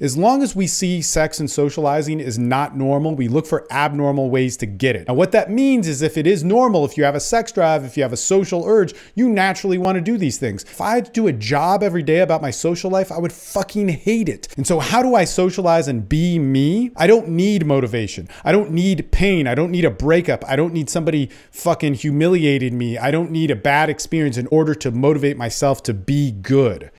As long as we see sex and socializing is not normal, we look for abnormal ways to get it. Now, what that means is if it is normal, if you have a sex drive, if you have a social urge, you naturally want to do these things. If I had to do a job every day about my social life, I would fucking hate it. And so, how do I socialize and be me? I don't need motivation. I don't need pain. I don't need a breakup. I don't need somebody fucking humiliated me. I don't need a bad experience in order to motivate myself to be good.